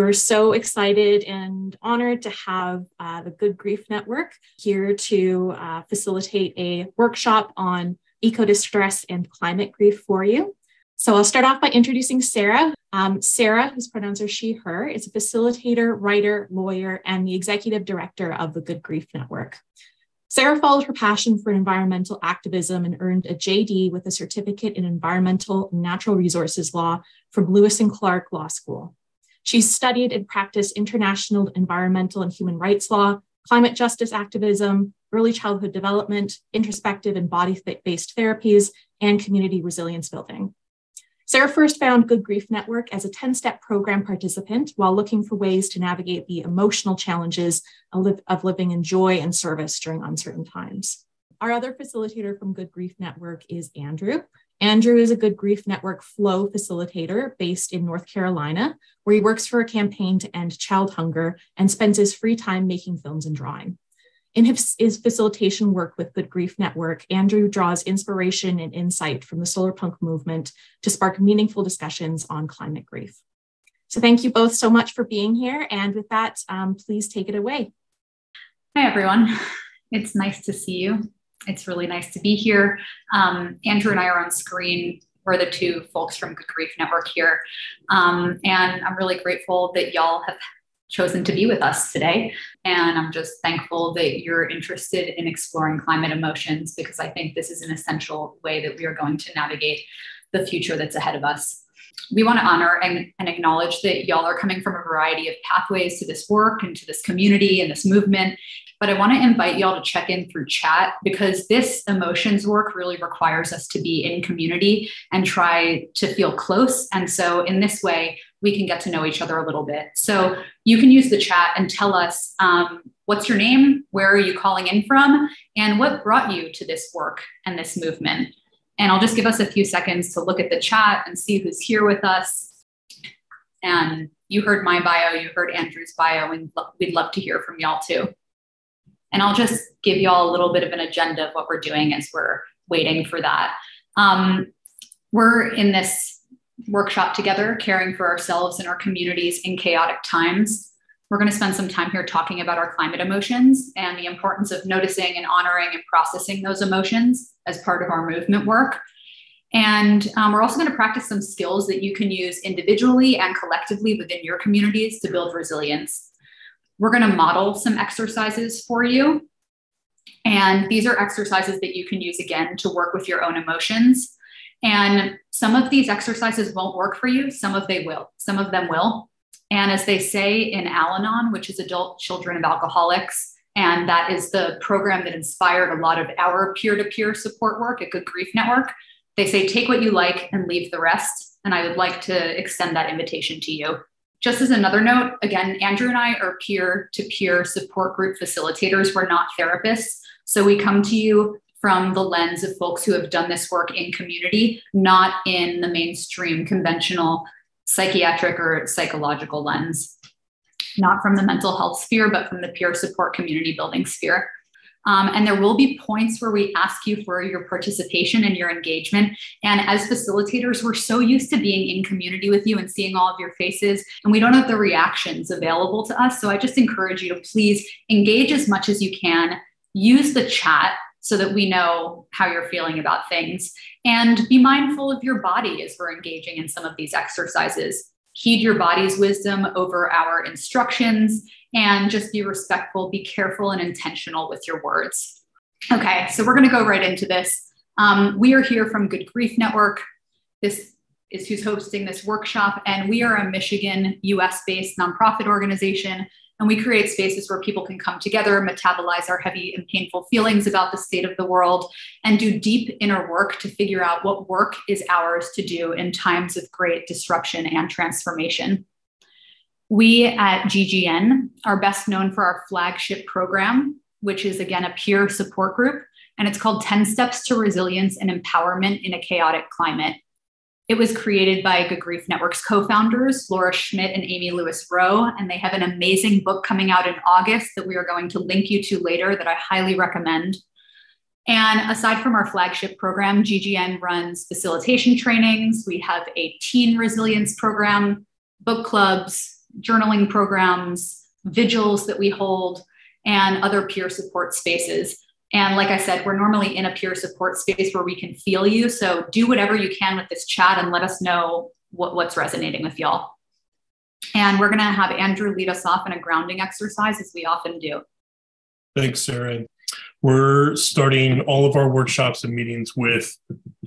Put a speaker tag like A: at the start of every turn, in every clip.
A: We're so excited and honored to have uh, the Good Grief Network here to uh, facilitate a workshop on eco distress and climate grief for you. So I'll start off by introducing Sarah. Um, Sarah, whose pronouns are she, her, is a facilitator, writer, lawyer, and the executive director of the Good Grief Network. Sarah followed her passion for environmental activism and earned a JD with a certificate in environmental and natural resources law from Lewis and Clark Law School. She's studied and practiced international environmental and human rights law, climate justice activism, early childhood development, introspective and body based therapies, and community resilience building. Sarah first found Good Grief Network as a 10 step program participant while looking for ways to navigate the emotional challenges of living in joy and service during uncertain times. Our other facilitator from Good Grief Network is Andrew. Andrew is a Good Grief Network flow facilitator based in North Carolina, where he works for a campaign to end child hunger and spends his free time making films and drawing. In his, his, facilitation work with Good Grief Network, Andrew draws inspiration and insight from the solar punk movement to spark meaningful discussions on climate grief. So thank you both so much for being here. And with that, um, please take it away.
B: Hi, everyone. It's nice to see you. It's really nice to be here. Um, Andrew and I are on screen. We're the two folks from Good Grief Network here. Um, and I'm really grateful that y'all have chosen to be with us today. And I'm just thankful that you're interested in exploring climate emotions because I think this is an essential way that we are going to navigate the future that's ahead of us. We want to honor and, and acknowledge that y'all are coming from a variety of pathways to this work and to this community and this movement. But I want to invite y'all to check in through chat because this emotions work really requires us to be in community and try to feel close. And so, in this way, we can get to know each other a little bit. So you can use the chat and tell us um, what's your name, where are you calling in from, and what brought you to this work and this movement. And I'll just give us a few seconds to look at the chat and see who's here with us. And you heard my bio, you heard Andrew's bio, and we'd love to hear from y'all too. And I'll just give y'all a little bit of an agenda of what we're doing as we're waiting for that. Um, we're in this workshop together, caring for ourselves and our communities in chaotic times. We're going to spend some time here talking about our climate emotions and the importance of noticing and honoring and processing those emotions as part of our movement work. And um, we're also going to practice some skills that you can use individually and collectively within your communities to build resilience. We're going to model some exercises for you. And these are exercises that you can use again to work with your own emotions. And some of these exercises won't work for you, some of they will. Some of them will. And as they say in Al Anon, which is Adult Children of Alcoholics, and that is the program that inspired a lot of our peer to peer support work at Good Grief Network, they say, take what you like and leave the rest. And I would like to extend that invitation to you. Just as another note, again, Andrew and I are peer to peer support group facilitators. We're not therapists. So we come to you from the lens of folks who have done this work in community, not in the mainstream conventional psychiatric or psychological lens, not from the mental health sphere, but from the peer support community building sphere. Um, and there will be points where we ask you for your participation and your engagement. And as facilitators, we're so used to being in community with you and seeing all of your faces, and we don't have the reactions available to us. So I just encourage you to please engage as much as you can. Use the chat so that we know how you're feeling about things. And be mindful of your body as we're engaging in some of these exercises. Heed your body's wisdom over our instructions and just be respectful, be careful and intentional with your words. Okay, so we're going to go right into this. Um, we are here from Good Grief Network. This is who's hosting this workshop, and we are a Michigan US based nonprofit organization and we create spaces where people can come together, metabolize our heavy and painful feelings about the state of the world, and do deep inner work to figure out what work is ours to do in times of great disruption and transformation. We at GGN are best known for our flagship program, which is again a peer support group, and it's called 10 Steps to Resilience and Empowerment in a Chaotic Climate. It was created by Good Grief Network's co founders, Laura Schmidt and Aimee Lewis Reau, and they have an amazing book coming out in August that we are going to link you to later that I highly recommend. And aside from our flagship program, GGN runs facilitation trainings. We have a teen resilience program, book clubs, journaling programs, vigils that we hold, and other peer support spaces. And like I said, we're normally in a peer support space where we can feel you. So do whatever you can with this chat and let us know what, what's resonating with y'all. And we're going to have Andrew lead us off in a grounding exercise as we often do.
C: Thanks, Sarah. We're starting all of our workshops and meetings with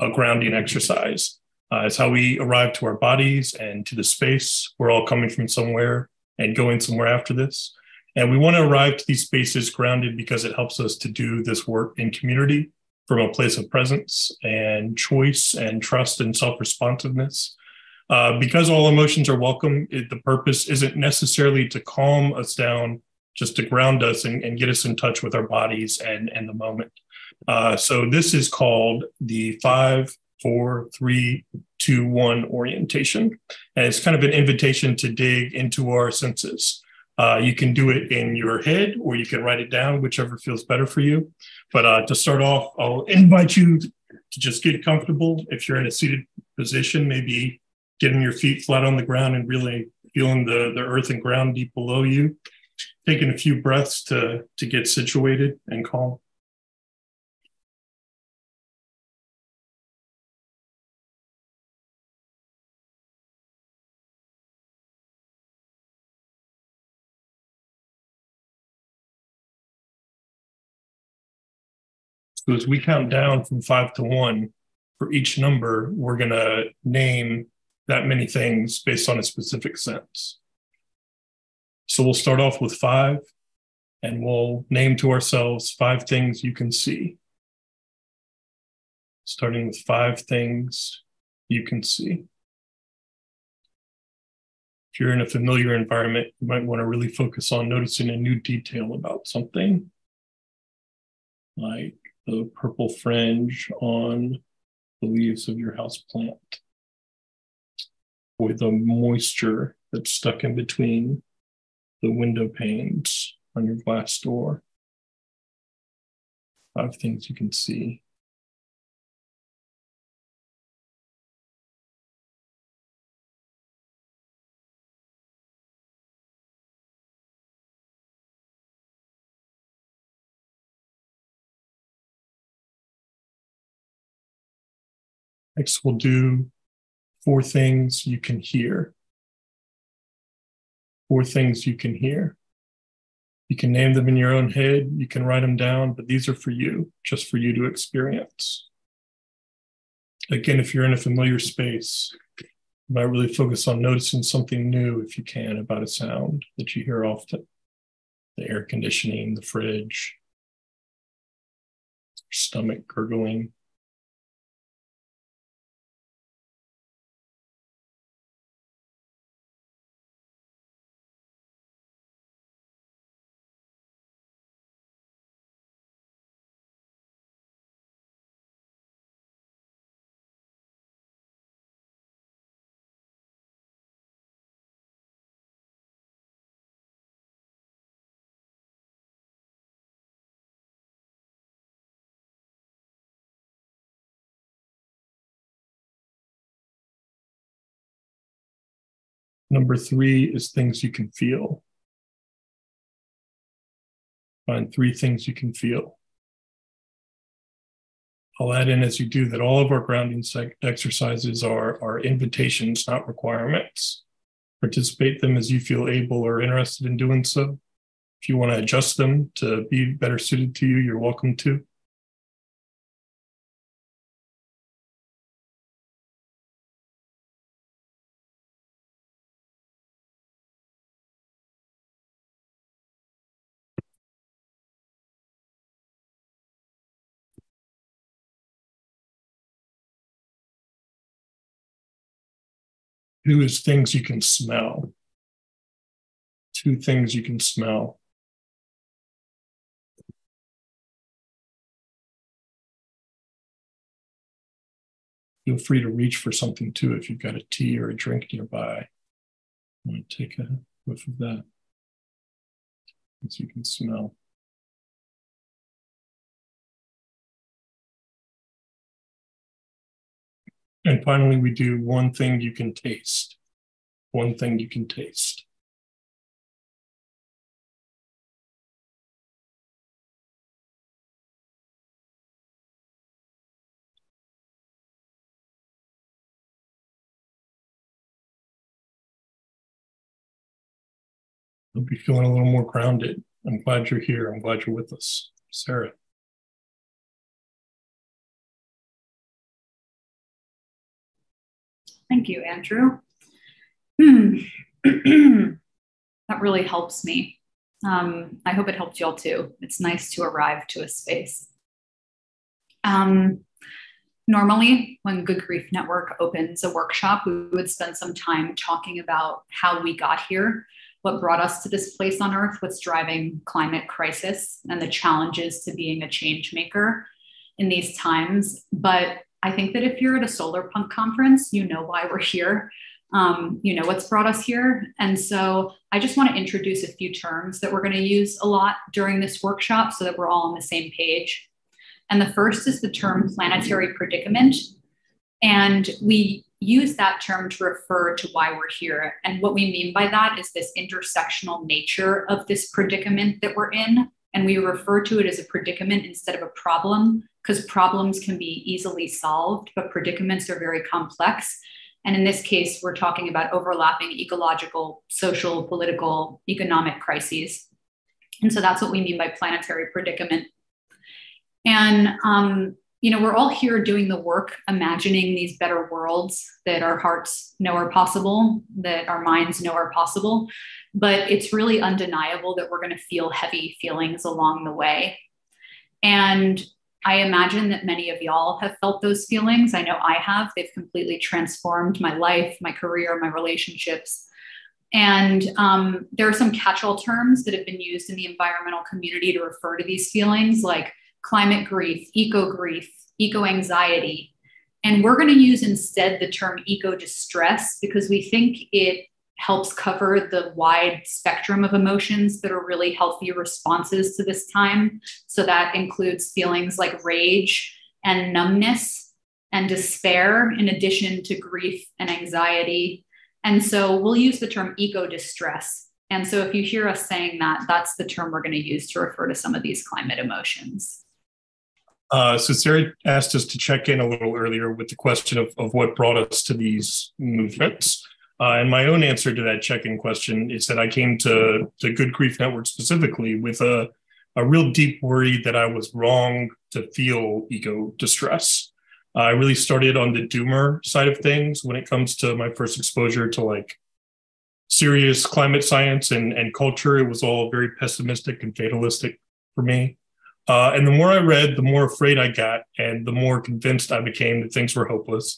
C: a grounding exercise. Uh, it's how we arrive to our bodies and to the space. We're all coming from somewhere and going somewhere after this. And we want to arrive to these spaces grounded because it helps us to do this work in community from a place of presence and choice and trust and self responsiveness. Uh, because all emotions are welcome, it, the purpose isn't necessarily to calm us down, just to ground us and, and get us in touch with our bodies and, and the moment. Uh, so, this is called the five, four, three, two, one orientation. And it's kind of an invitation to dig into our senses. Uh, you can do it in your head or you can write it down, whichever feels better for you. But uh, to start off, I'll invite you to just get comfortable. If you're in a seated position, maybe getting your feet flat on the ground and really feeling the, the earth and ground deep below you. Taking a few breaths to, to get situated and calm. So as we count down from five to one, for each number, we're going to name that many things based on a specific sense. So we'll start off with five, and we'll name to ourselves five things you can see. Starting with five things you can see. If you're in a familiar environment, you might want to really focus on noticing a new detail about something, like the purple fringe on the leaves of your house plant or the moisture that's stuck in between the window panes on your glass door. Five things you can see. Next, we'll do four things you can hear. Four things you can hear. You can name them in your own head, you can write them down, but these are for you, just for you to experience. Again, if you're in a familiar space, you might really focus on noticing something new if you can about a sound that you hear often the air conditioning, the fridge, stomach gurgling. Number three is things you can feel. Find three things you can feel. I'll add in as you do that all of our grounding exercises are, are invitations, not requirements. Participate them as you feel able or interested in doing so. If you want to adjust them to be better suited to you, you're welcome to. Two is things you can smell. Two things you can smell. Feel free to reach for something too if you've got a tea or a drink nearby. I'm going to take a whiff of that. As you can smell. And finally, we do one thing you can taste. One thing you can taste. You'll be feeling a little more grounded. I'm glad you're here. I'm glad you're with us. Sarah.
B: Thank you, Andrew. Hmm. that really helps me. Um, I hope it helped y'all too. It's nice to arrive to a space. Um, normally, when Good Grief Network opens a workshop, we would spend some time talking about how we got here, what brought us to this place on Earth, what's driving climate crisis, and the challenges to being a change maker in these times. But I think that if you're at a solar punk conference, you know why we're here. Um, you know what's brought us here. And so I just want to introduce a few terms that we're going to use a lot during this workshop so that we're all on the same page. And the first is the term planetary predicament. And we use that term to refer to why we're here. And what we mean by that is this intersectional nature of this predicament that we're in. And we refer to it as a predicament instead of a problem because problems can be easily solved, but predicaments are very complex. And in this case, we're talking about overlapping ecological, social, political, economic crises. And so that's what we mean by planetary predicament. And um, you know, we're all here doing the work, imagining these better worlds that our hearts know are possible, that our minds know are possible. But it's really undeniable that we're going to feel heavy feelings along the way. And I imagine that many of y'all have felt those feelings. I know I have. They've completely transformed my life, my career, my relationships. And um, there are some catch all terms that have been used in the environmental community to refer to these feelings, like climate grief, eco grief, eco anxiety. And we're going to use instead the term eco distress because we think it helps cover the wide spectrum of emotions that are really healthy responses to this time. So that includes feelings like rage and numbness and despair, in addition to grief and anxiety. And so we'll use the term eco distress. And so if you hear us saying that, that's the term we're going to use to refer to some of these climate emotions.
C: Uh, so Sarah asked us to check in a little earlier with the question of, of what brought us to these movements. Uh, and my own answer to that check-in question is that I came to the Good Grief Network specifically with a, a real deep worry that I was wrong to feel eco distress. I really started on the doomer side of things when it comes to my first exposure to like serious climate science and, and culture. It was all very pessimistic and fatalistic for me. Uh, and the more I read, the more afraid I got, and the more convinced I became that things were hopeless.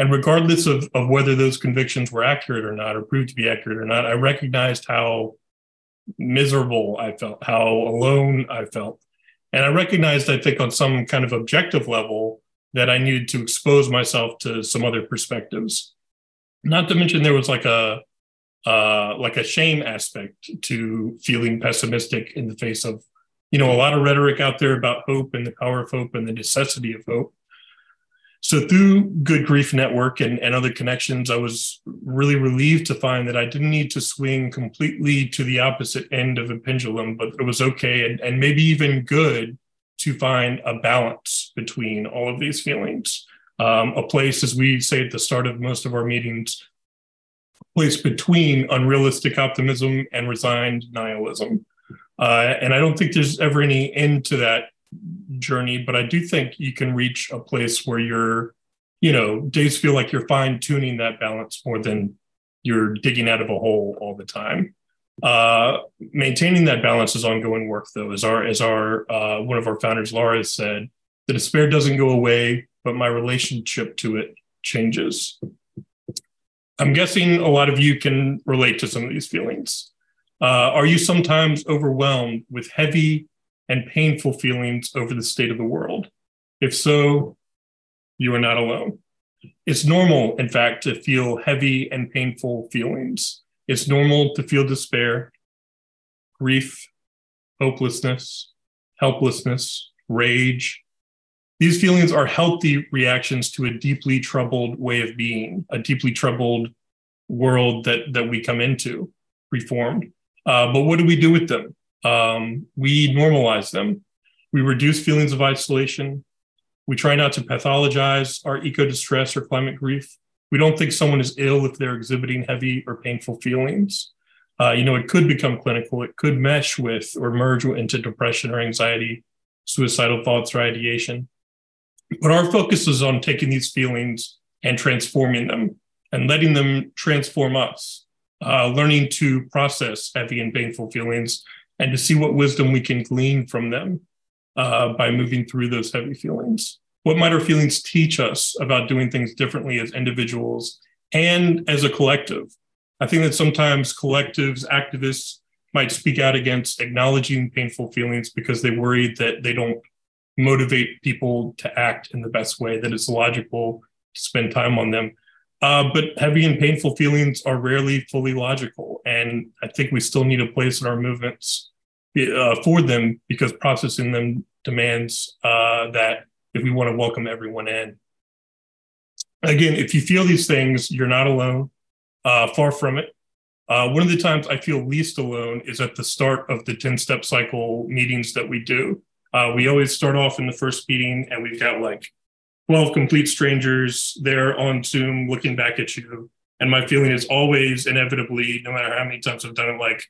C: And regardless of, of whether those convictions were accurate or not, or proved to be accurate or not, I recognized how miserable I felt, how alone I felt. And I recognized, I think, on some kind of objective level, that I needed to expose myself to some other perspectives. Not to mention, there was like a uh, like a shame aspect to feeling pessimistic in the face of you know, a lot of rhetoric out there about hope and the power of hope and the necessity of hope. So through Good Grief Network and, and other connections, I was really relieved to find that I didn't need to swing completely to the opposite end of a pendulum, but it was okay and, and maybe even good to find a balance between all of these feelings. Um, a place, as we say at the start of most of our meetings, a place between unrealistic optimism and resigned nihilism. Uh, and I don't think there's ever any end to that journey, but I do think you can reach a place where you're, you know, days feel like you're fine tuning that balance more than you're digging out of a hole all the time. Uh, maintaining that balance is ongoing work, though. As our as our uh, one of our founders, Laura, said, the despair doesn't go away, but my relationship to it changes. I'm guessing a lot of you can relate to some of these feelings. Uh, are you sometimes overwhelmed with heavy and painful feelings over the state of the world? If so, you are not alone. It's normal, in fact, to feel heavy and painful feelings. It's normal to feel despair, grief, hopelessness, helplessness, rage. These feelings are healthy reactions to a deeply troubled way of being, a deeply troubled world that, that we come into, reformed. Uh, but what do we do with them? Um, we normalize them. We reduce feelings of isolation. We try not to pathologize our eco distress or climate grief. We don't think someone is ill if they're exhibiting heavy or painful feelings. Uh, you know, it could become clinical. It could mesh with or merge into depression or anxiety, suicidal thoughts or ideation. But our focus is on taking these feelings and transforming them and letting them transform us, uh, learning to process heavy and painful feelings and to see what wisdom we can glean from them uh, by moving through those heavy feelings. What might our feelings teach us about doing things differently as individuals and as a collective? I think that sometimes collectives, activists might speak out against acknowledging painful feelings because they worry that they don't motivate people to act in the best way, that it's logical to spend time on them. Uh, but heavy and painful feelings are rarely fully logical. And I think we still need a place in our movements uh, for them because processing them demands uh, that if we want to welcome everyone in. Again, if you feel these things, you're not alone, uh, far from it. Uh, one of the times I feel least alone is at the start of the 10 step cycle meetings that we do. Uh, we always start off in the first meeting and we've got like 12 complete strangers there on Zoom looking back at you. And my feeling is always inevitably, no matter how many times I've done it, like,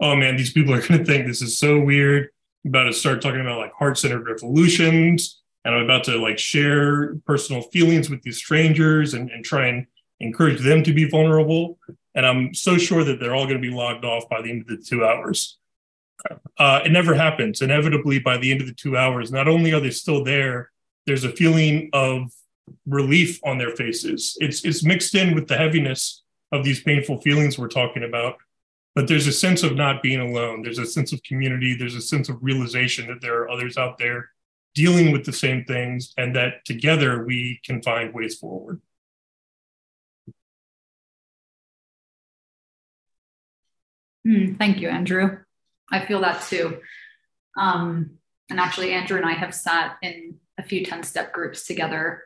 C: oh man, these people are going to think this is so weird. I'm about to start talking about like heart centered revolutions. And I'm about to like share personal feelings with these strangers and, and try and encourage them to be vulnerable. And I'm so sure that they're all going to be logged off by the end of the two hours. Uh, it never happens. Inevitably, by the end of the two hours, not only are they still there, there's a feeling of relief on their faces. It's it's mixed in with the heaviness of these painful feelings we're talking about, but there's a sense of not being alone. There's a sense of community. There's a sense of realization that there are others out there dealing with the same things, and that together we can find ways forward.
B: Mm, thank you, Andrew. I feel that too. Um, and actually, Andrew and I have sat in a few 10 step groups together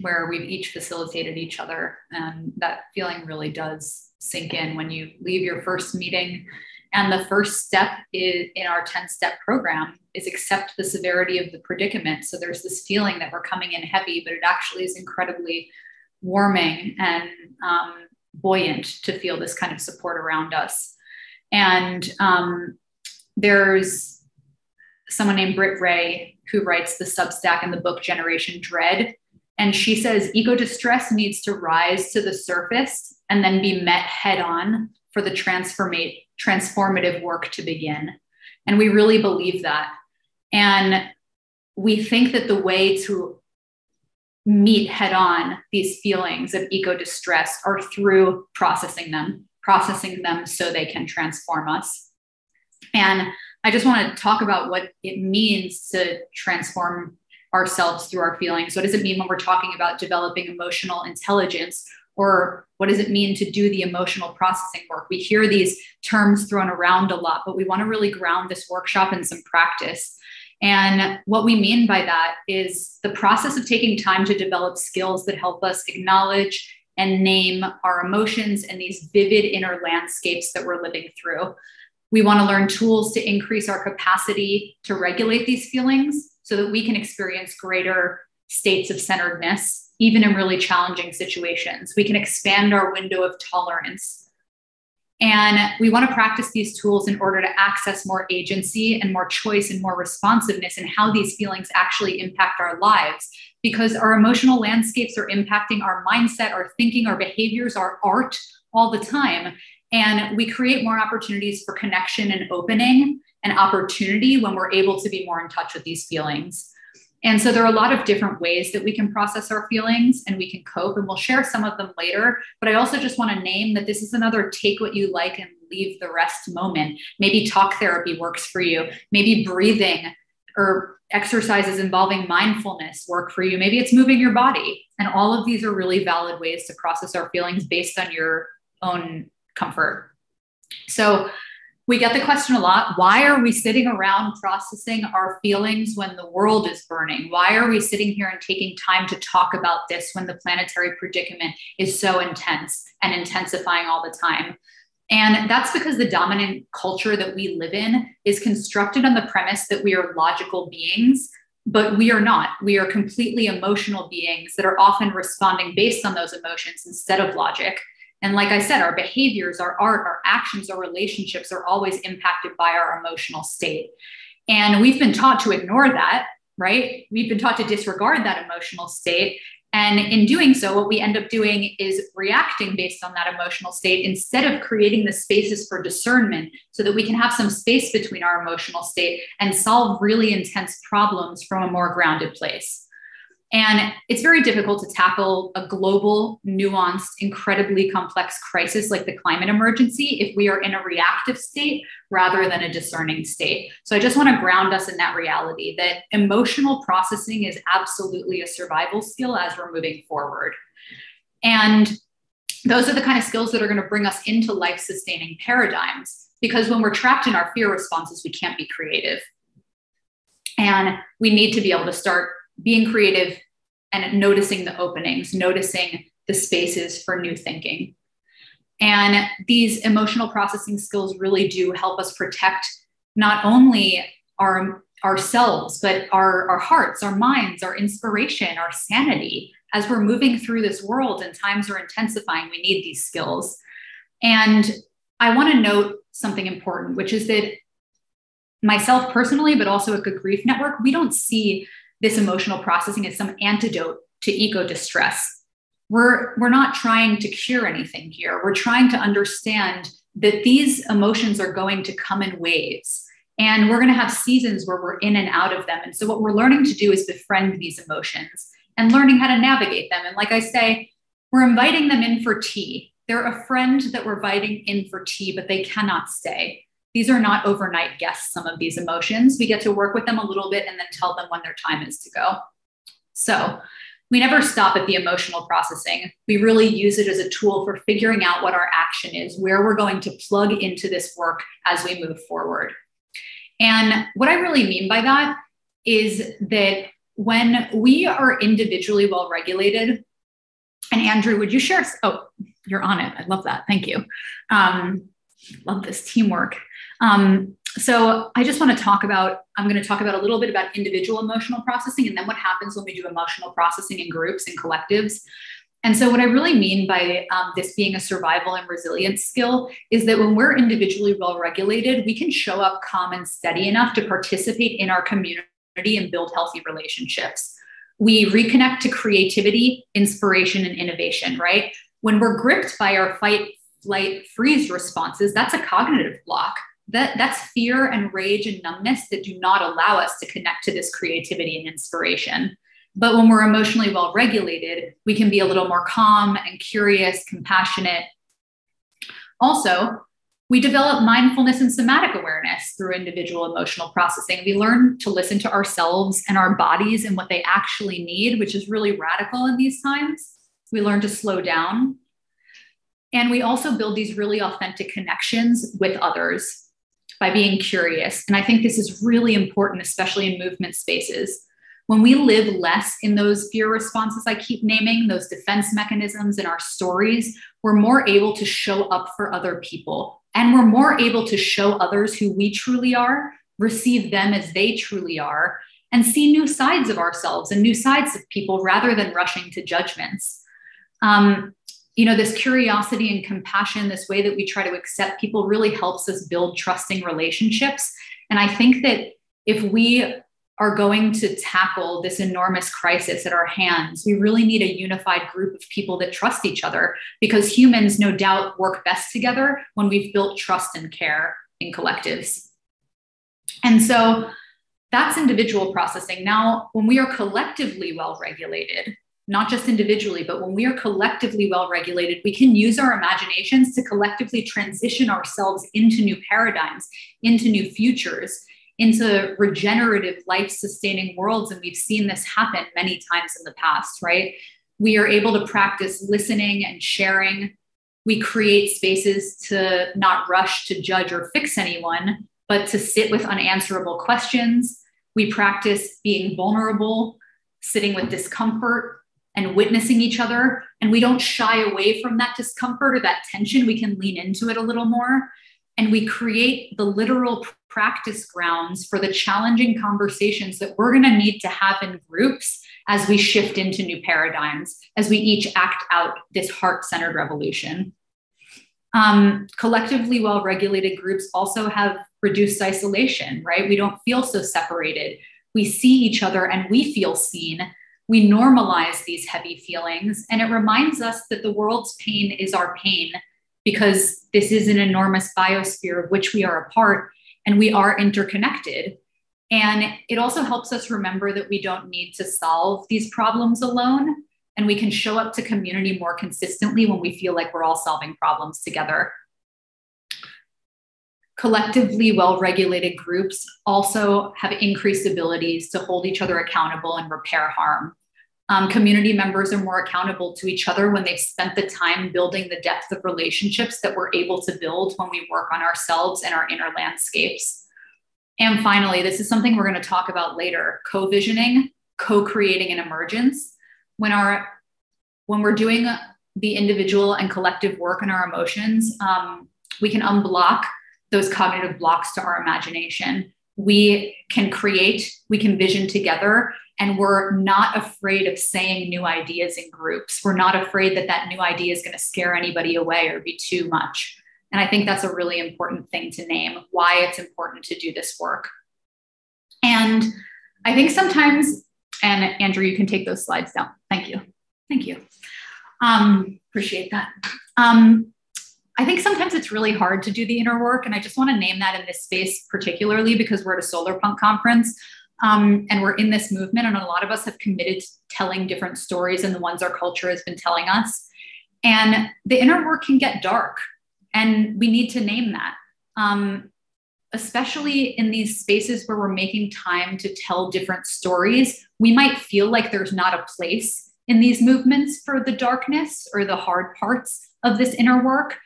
B: where we've each facilitated each other. And that feeling really does sink in when you leave your first meeting. And the first step is, in our 10 step program is accept the severity of the predicament. So there's this feeling that we're coming in heavy, but it actually is incredibly warming and um, buoyant to feel this kind of support around us. And um, there's someone named Britt Wray who writes the Substack and the book Generation Dread. And she says eco distress needs to rise to the surface and then be met head on for the transformative work to begin. And we really believe that. And we think that the way to meet head on these feelings of eco distress are through processing them, processing them so they can transform us. And I just want to talk about what it means to transform ourselves through our feelings. What does it mean when we're talking about developing emotional intelligence? Or what does it mean to do the emotional processing work? We hear these terms thrown around a lot, but we want to really ground this workshop in some practice. And what we mean by that is the process of taking time to develop skills that help us acknowledge and name our emotions and these vivid inner landscapes that we're living through. We want to learn tools to increase our capacity to regulate these feelings so that we can experience greater states of centeredness, even in really challenging situations. We can expand our window of tolerance. And we want to practice these tools in order to access more agency and more choice and more responsiveness in how these feelings actually impact our lives. Because our emotional landscapes are impacting our mindset, our thinking, our behaviors, our art all the time. And we create more opportunities for connection and opening and opportunity when we're able to be more in touch with these feelings. And so there are a lot of different ways that we can process our feelings and we can cope, and we'll share some of them later. But I also just want to name that this is another take what you like and leave the rest moment. Maybe talk therapy works for you, maybe breathing or exercises involving mindfulness work for you. Maybe it's moving your body. And all of these are really valid ways to process our feelings based on your own comfort. So we get the question a lot why are we sitting around processing our feelings when the world is burning? Why are we sitting here and taking time to talk about this when the planetary predicament is so intense and intensifying all the time? And that's because the dominant culture that we live in is constructed on the premise that we are logical beings, but we are not. We are completely emotional beings that are often responding based on those emotions instead of logic. And like I said, our behaviors, our art, our actions, our relationships are always impacted by our emotional state. And we've been taught to ignore that, right? We've been taught to disregard that emotional state. And in doing so, what we end up doing is reacting based on that emotional state instead of creating the spaces for discernment so that we can have some space between our emotional state and solve really intense problems from a more grounded place. And it's very difficult to tackle a global, nuanced, incredibly complex crisis like the climate emergency if we are in a reactive state rather than a discerning state. So I just want to ground us in that reality that emotional processing is absolutely a survival skill as we're moving forward. And those are the kind of skills that are going to bring us into life sustaining paradigms because when we're trapped in our fear responses, we can't be creative. And we need to be able to start being creative and noticing the openings, noticing the spaces for new thinking. And these emotional processing skills really do help us protect not only our ourselves, but our, our hearts, our minds, our inspiration, our sanity. As we're moving through this world and times are intensifying, we need these skills. And I want to note something important, which is that myself personally, but also at Good Grief Network, we don't see this emotional processing as some antidote to eco distress. We're, we're not trying to cure anything here. We're trying to understand that these emotions are going to come in waves. And we're going to have seasons where we're in and out of them. And so, what we're learning to do is befriend these emotions and learning how to navigate them. And like I say, we're inviting them in for tea. They're a friend that we're inviting in for tea, but they cannot stay these are not overnight guests, some of these emotions. We get to work with them a little bit and then tell them when their time is to go. So we never stop at the emotional processing. We really use it as a tool for figuring out what our action is, where we're going to plug into this work as we move forward. And what I really mean by that is that when we are individually well regulated, and Andrew, would you share? Oh, you're on it. I love that. Thank you. Um, love this teamwork. Um, so I just want to talk about, I'm going to talk about a little bit about individual emotional processing and then what happens when we do emotional processing in groups and collectives. And so, what I really mean by um, this being a survival and resilience skill is that when we're individually well regulated, we can show up calm and steady enough to participate in our community and build healthy relationships. We reconnect to creativity, inspiration, and innovation, right? When we're gripped by our fight, flight, freeze responses, that's a cognitive block that that's fear and rage and numbness that do not allow us to connect to this creativity and inspiration but when we're emotionally well regulated we can be a little more calm and curious compassionate also we develop mindfulness and somatic awareness through individual emotional processing. We learn to listen to ourselves and our bodies and what they actually need, which is really radical in these times. We learn to slow down. And we also build these really authentic connections with others by being curious. And I think this is really important, especially in movement spaces. When we live less in those fear responses I keep naming, those defense mechanisms in our stories, we're more able to show up for other people. And we're more able to show others who we truly are, receive them as they truly are, and see new sides of ourselves and new sides of people rather than rushing to judgments. Um, you know, this curiosity and compassion, this way that we try to accept people really helps us build trusting relationships. And I think that if we are going to tackle this enormous crisis at our hands, we really need a unified group of people that trust each other because humans, no doubt, work best together when we've built trust and care in collectives. And so that's individual processing. Now, when we are collectively well regulated, not just individually, but when we are collectively well regulated, we can use our imaginations to collectively transition ourselves into new paradigms, into new futures, into regenerative, life sustaining worlds. And we've seen this happen many times in the past, right? We are able to practice listening and sharing. We create spaces to not rush to judge or fix anyone, but to sit with unanswerable questions. We practice being vulnerable, sitting with discomfort, and witnessing each other and we don't shy away from that discomfort or that tension we can lean into it a little more and we create the literal practice grounds for the challenging conversations that we're going to need to have in groups as we shift into new paradigms as we each act out this heart-centered revolution Um, collectively well regulated groups also have reduced isolation, right? We don't feel so separated. We see each other and we feel seen. We normalize these heavy feelings, and it reminds us that the world's pain is our pain because this is an enormous biosphere of which we are a part and we are interconnected. And it also helps us remember that we don't need to solve these problems alone. And we can show up to community more consistently when we feel like we're all solving problems together. Collectively well regulated groups also have increased abilities to hold each other accountable and repair harm. Um, community members are more accountable to each other when they've spent the time building the depth of relationships that we're able to build when we work on ourselves and our inner landscapes. And finally, this is something we're going to talk about later co visioning, co creating an emergence. When, our, when we're doing the individual and collective work in our emotions, um, we can unblock those cognitive blocks to our imagination. We can create, we can vision together, and we're not afraid of saying new ideas in groups. We're not afraid that that new idea is going to scare anybody away or be too much. And I think that's a really important thing to name why it's important to do this work. And I think sometimes, and Andrew, you can take those slides down. Thank you. Thank you. Um, appreciate that. Um, I think sometimes it's really hard to do the inner work. And I just want to name that in this space, particularly because we're at a solar punk conference um, and we're in this movement. And a lot of us have committed to telling different stories and the ones our culture has been telling us. And the inner work can get dark. And we need to name that. Um, especially in these spaces where we're making time to tell different stories, we might feel like there's not a place in these movements for the darkness or the hard parts of this inner work.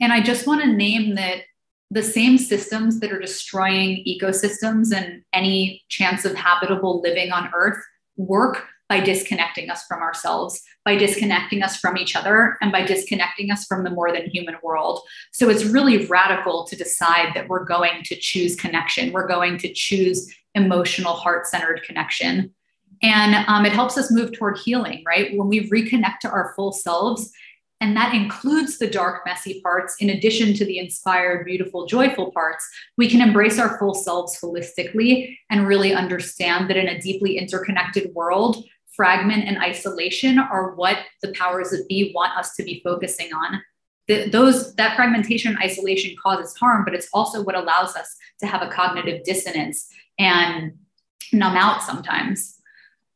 B: And I just want to name that the same systems that are destroying ecosystems and any chance of habitable living on Earth work by disconnecting us from ourselves, by disconnecting us from each other, and by disconnecting us from the more than human world. So it's really radical to decide that we're going to choose connection. We're going to choose emotional, heart centered connection. And um, it helps us move toward healing, right? When we reconnect to our full selves, and that includes the dark, messy parts, in addition to the inspired, beautiful, joyful parts. We can embrace our full selves holistically and really understand that in a deeply interconnected world, fragment and isolation are what the powers that be want us to be focusing on. The, those that fragmentation and isolation causes harm, but it's also what allows us to have a cognitive dissonance and numb out sometimes.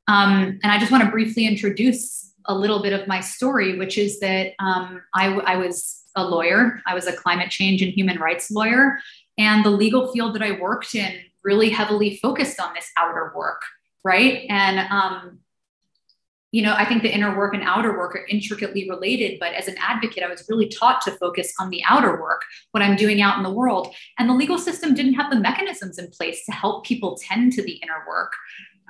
B: Um, and I just want to briefly introduce a little bit of my story, which is that um, I, I was a lawyer. I was a climate change and human rights lawyer. And the legal field that I worked in really heavily focused on this outer work, right? And, um, you know, I think the inner work and outer work are intricately related. But as an advocate, I was really taught to focus on the outer work, what I'm doing out in the world. And the legal system didn't have the mechanisms in place to help people tend to the inner work.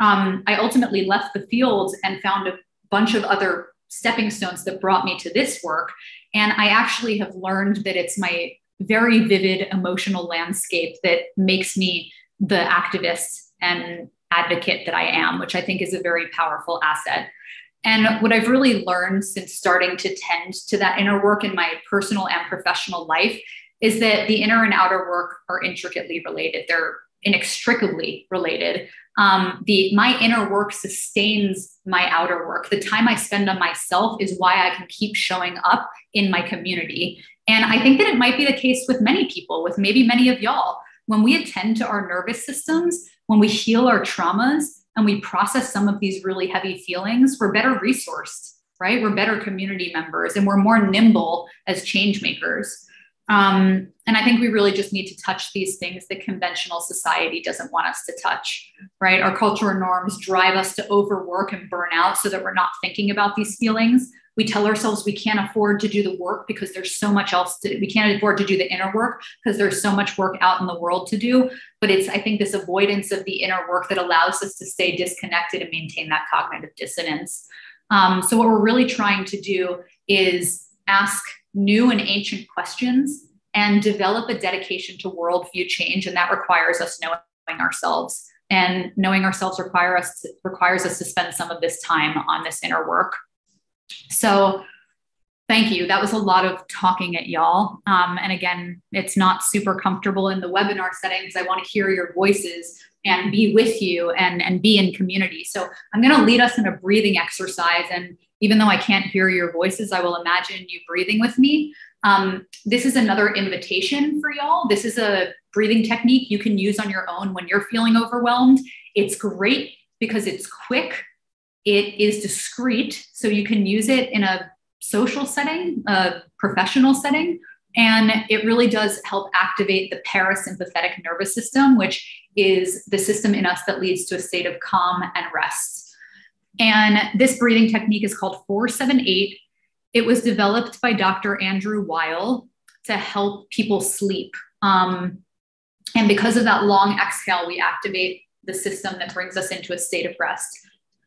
B: Um, I ultimately left the field and found a bunch of other stepping stones that brought me to this work. And I actually have learned that it's my very vivid emotional landscape that makes me the activist and advocate that I am, which I think is a very powerful asset. And what I've really learned since starting to tend to that inner work in my personal and professional life is that the inner and outer work are intricately related. They're inextricably related. Um, the my inner work sustains my outer work. The time I spend on myself is why I can keep showing up in my community. And I think that it might be the case with many people, with maybe many of y'all. When we attend to our nervous systems, when we heal our traumas, and we process some of these really heavy feelings, we're better resourced, right? We're better community members and we're more nimble as change makers. Um, and I think we really just need to touch these things that conventional society doesn't want us to touch, right? Our cultural norms drive us to overwork and burn out so that we're not thinking about these feelings. We tell ourselves we can't afford to do the work because there's so much else to, we can't afford to do the inner work because there's so much work out in the world to do. But it's, I think, this avoidance of the inner work that allows us to stay disconnected and maintain that cognitive dissonance. Um, so, what we're really trying to do is ask new and ancient questions and develop a dedication to worldview change. And that requires us knowing ourselves. And knowing ourselves require us to, requires us to spend some of this time on this inner work. So Thank you. That was a lot of talking at y'all. Um, and again, it's not super comfortable in the webinar setting because I want to hear your voices and be with you and, and be in community. So I'm going to lead us in a breathing exercise. And even though I can't hear your voices, I will imagine you breathing with me. Um, this is another invitation for y'all. This is a breathing technique you can use on your own when you're feeling overwhelmed. It's great because it's quick, it is discreet, so you can use it in a social setting, a professional setting, and it really does help activate the parasympathetic nervous system, which is the system in us that leads to a state of calm and rest. And this breathing technique is called 478. It was developed by Dr. Andrew Weil to help people sleep. Um, and because of that long exhale, we activate the system that brings us into a state of rest.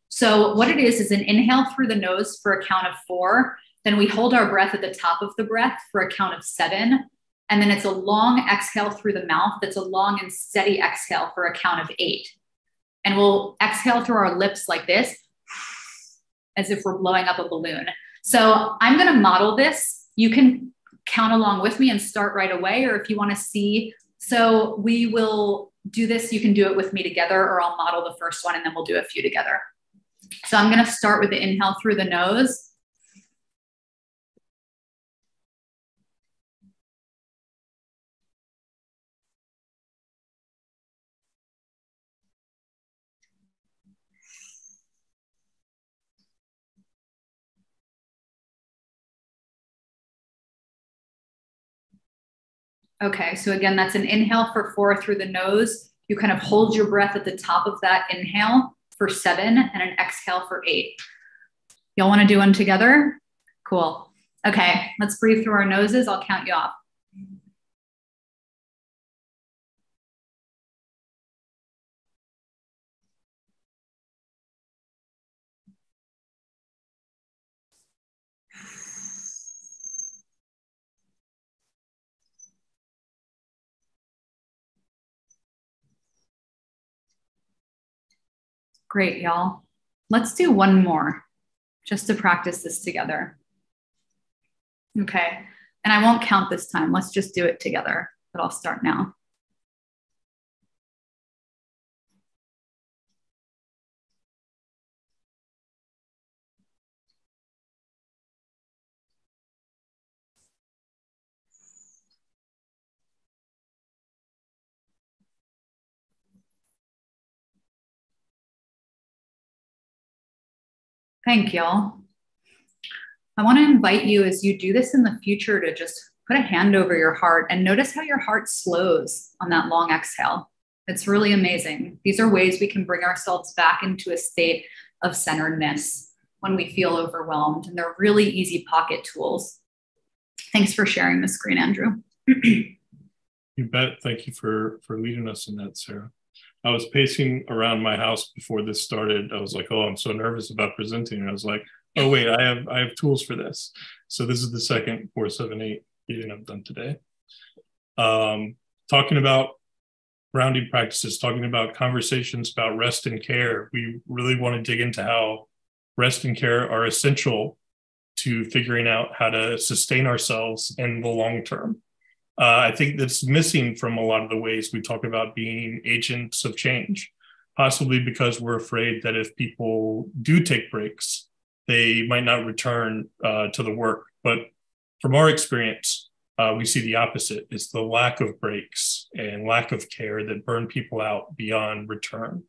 B: So, what it is is an inhale through the nose for a count of four. Then we hold our breath at the top of the breath for a count of seven. And then it's a long exhale through the mouth that's a long and steady exhale for a count of eight. And we'll exhale through our lips like this, as if we're blowing up a balloon. So I'm going to model this. You can count along with me and start right away, or if you want to see. So we will do this. You can do it with me together, or I'll model the first one and then we'll do a few together. So I'm going to start with the inhale through the nose. Okay, so again, that's an inhale for four through the nose. You kind of hold your breath at the top of that inhale for seven and an exhale for eight. Y'all want to do one together? Cool. Okay, let's breathe through our noses. I'll count you off. Great, y'all. Let's do one more just to practice this together. Okay. And I won't count this time. Let's just do it together, but I'll start now. Thank y'all. I want to invite you as you do this in the future to just put a hand over your heart and notice how your heart slows on that long exhale. It's really amazing. These are ways we can bring ourselves back into a state of centeredness when we feel overwhelmed, and they're really easy pocket tools. Thanks for sharing the screen, Andrew.
C: you bet. Thank you for for leading us in that, Sarah. I was pacing around my house before this started. I was like, "Oh, I'm so nervous about presenting." And I was like, "Oh, wait, I have I have tools for this." So this is the second four seven eight meeting I've done today. Um, talking about grounding practices, talking about conversations about rest and care. We really want to dig into how rest and care are essential to figuring out how to sustain ourselves in the long term uh, I think that's missing from a lot of the ways we talk about being agents of change, possibly because we're afraid that if people do take breaks, they might not return uh, to the work. But from our experience, uh, we see the opposite. It's the lack of breaks and lack of care that burn people out beyond return.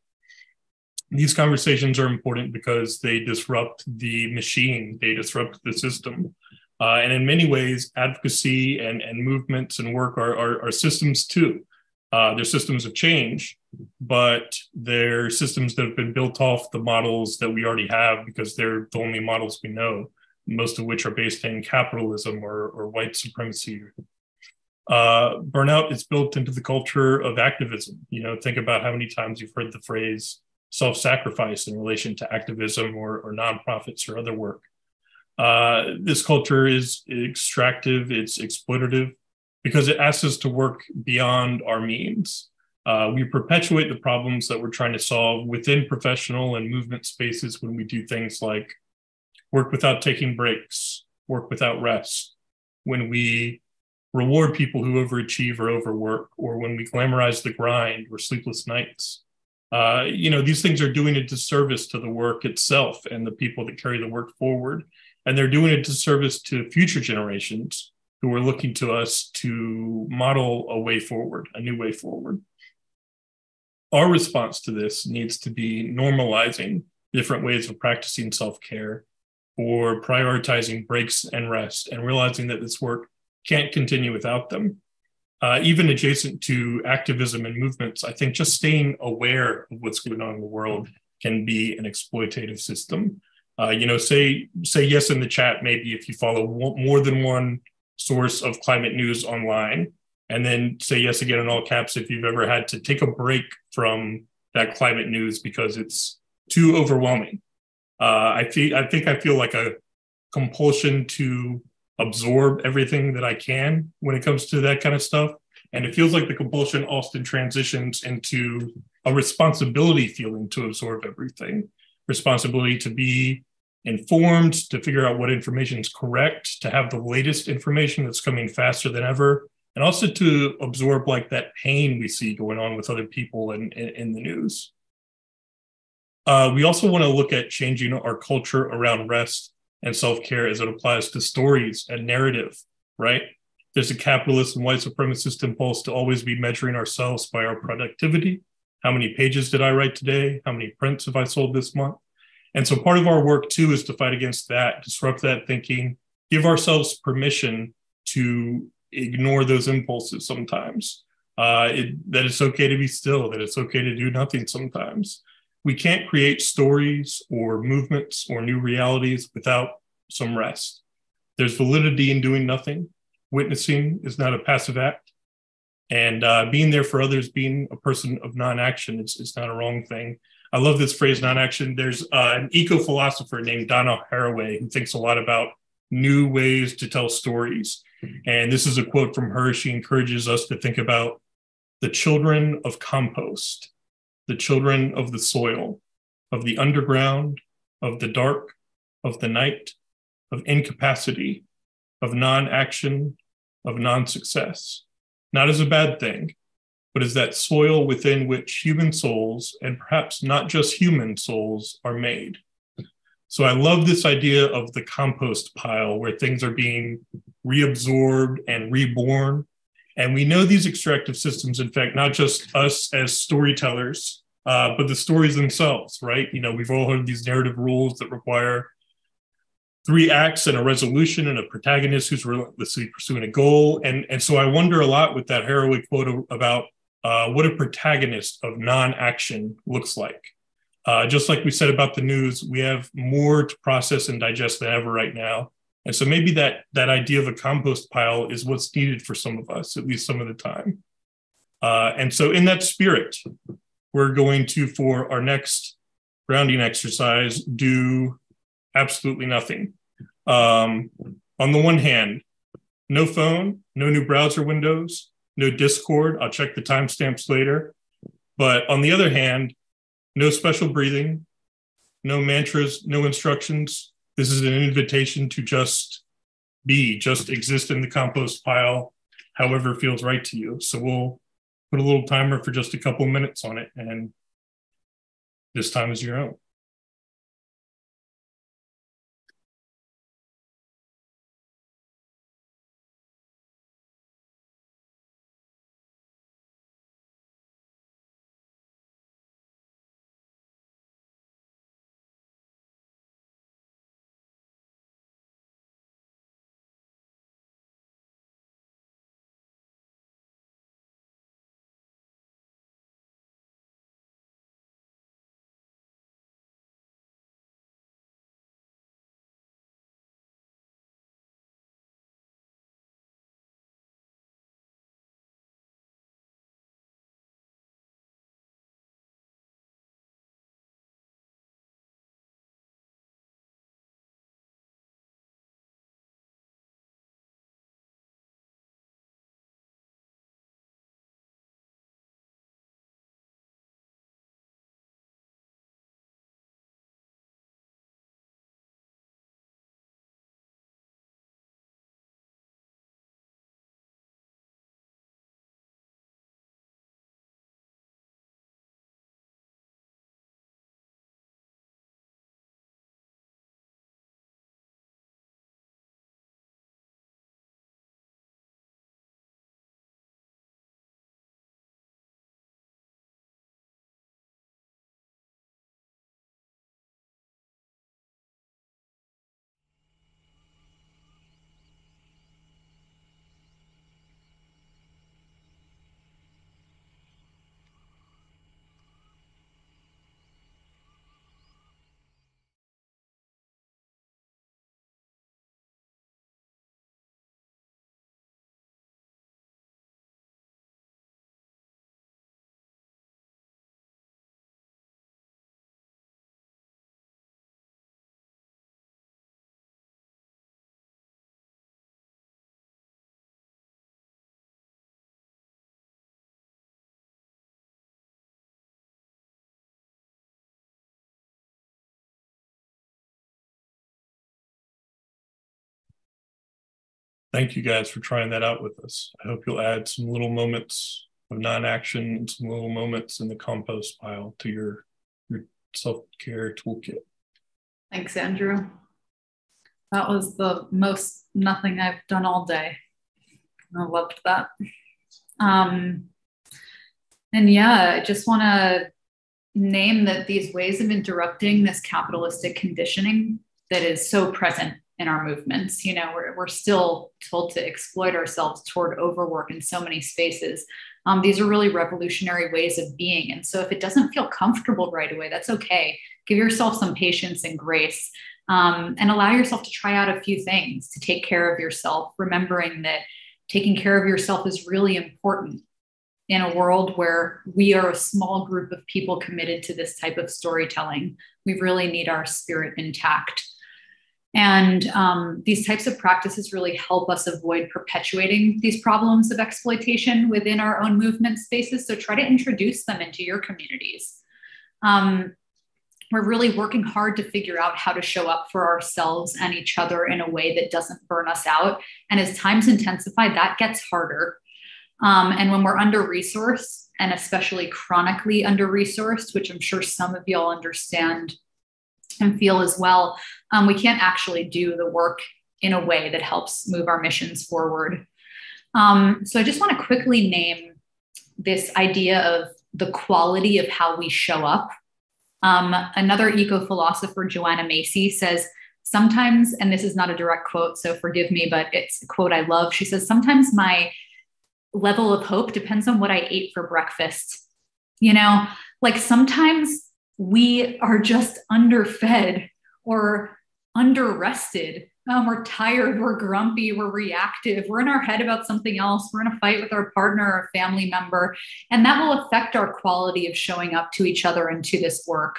C: These conversations are important because they disrupt the machine, they disrupt the system. Uh, and in many ways, advocacy and, and movements and work are, are, are systems too. Uh, they're systems of change, but they're systems that have been built off the models that we already have because they're the only models we know, most of which are based in capitalism or, or white supremacy. Uh, burnout is built into the culture of activism. You know, think about how many times you've heard the phrase self sacrifice in relation to activism or, or nonprofits or other work. Uh, this culture is extractive, it's exploitative because it asks us to work beyond our means. Uh, we perpetuate the problems that we're trying to solve within professional and movement spaces when we do things like work without taking breaks, work without rest, when we reward people who overachieve or overwork, or when we glamorize the grind or sleepless nights. Uh, you know, these things are doing a disservice to the work itself and the people that carry the work forward. And they're doing a disservice to future generations who are looking to us to model a way forward, a new way forward. Our response to this needs to be normalizing different ways of practicing self care or prioritizing breaks and rest and realizing that this work can't continue without them. Uh, even adjacent to activism and movements, I think just staying aware of what's going on in the world can be an exploitative system. Uh, you know, say say yes in the chat. Maybe if you follow more than one source of climate news online, and then say yes again in all caps if you've ever had to take a break from that climate news because it's too overwhelming. Uh, I feel I think I feel like a compulsion to absorb everything that I can when it comes to that kind of stuff. And it feels like the compulsion often transitions into a responsibility feeling to absorb everything, responsibility to be informed, to figure out what information is correct, to have the latest information that's coming faster than ever, and also to absorb like that pain we see going on with other people in, in, in the news. Uh, we also want to look at changing our culture around rest and self care as it applies to stories and narrative, right? There's a capitalist and white supremacist impulse to always be measuring ourselves by our productivity. How many pages did I write today? How many prints have I sold this month? And so part of our work too is to fight against that, disrupt that thinking, give ourselves permission to ignore those impulses sometimes. Uh, it, that it's okay to be still, that it's okay to do nothing sometimes we can't create stories or movements or new realities without some rest. There's validity in doing nothing. Witnessing is not a passive act. And uh, being there for others, being a person of non action, it's, is not a wrong thing. I love this phrase, non action. There's uh, an eco philosopher named Donna Haraway who thinks a lot about new ways to tell stories. And this is a quote from her. She encourages us to think about the children of compost the children of the soil, of the underground, of the dark, of the night, of incapacity, of non action, of non success. Not as a bad thing, but as that soil within which human souls, and perhaps not just human souls, are made. So I love this idea of the compost pile where things are being reabsorbed and reborn and we know these extractive systems, in fact, not just us as storytellers, uh, but the stories themselves, right? You know, we've all heard these narrative rules that require three acts and a resolution and a protagonist who's relentlessly pursuing a goal. And, and so I wonder a lot with that Haraway quote about uh, what a protagonist of non action looks like. Uh, just like we said about the news, we have more to process and digest than ever right now. And so maybe that that idea of a compost pile is what's needed for some of us, at least some of the time. Uh, and so, in that spirit, we're going to, for our next grounding exercise, do absolutely nothing. Um, on the one hand, no phone, no new browser windows, no Discord. I'll check the timestamps later. But on the other hand, no special breathing, no mantras, no instructions, this is an invitation to just be, just exist in the compost pile, however feels right to you. So we'll put a little timer for just a couple minutes on it, and this time is your own. Thank you guys for trying that out with us. I hope you'll add some little moments of non-action and some little moments in the compost pile to your your self-care toolkit.
B: Thanks, Andrew. That was the most nothing I've done all day. I loved that. Um, and yeah, I just want to name that these ways of interrupting this capitalistic conditioning that is so present in our movements. You know, we're, we're still told to exploit ourselves toward overwork in so many spaces. Um, these are really revolutionary ways of being. And so if it doesn't feel comfortable right away, that's okay. Give yourself some patience and grace um, and allow yourself to try out a few things to take care of yourself, remembering that taking care of yourself is really important in a world where we are a small group of people committed to this type of storytelling. We really need our spirit intact. And um, these types of practices really help us avoid perpetuating these problems of exploitation within our own movement spaces. So try to introduce them into your communities. Um, we're really working hard to figure out how to show up for ourselves and each other in a way that doesn't burn us out. And as times intensify, that gets harder. Um, and when we're under resourced and especially chronically under resourced, which I'm sure some of y'all understand and feel as well, um, we can't actually do the work in a way that helps move our missions forward. Um, so I just want to quickly name this idea of the quality of how we show up um, another eco philosopher, Joanna Macy, says, Sometimes, and this is not a direct quote, so forgive me, but it's a quote I love. She says, Sometimes my level of hope depends on what I ate for breakfast. You know, like sometimes we are just underfed or underrested um, we're tired, we're grumpy, we're reactive, we're in our head about something else, we're in a fight with our partner or family member, and that will affect our quality of showing up to each other and to this work.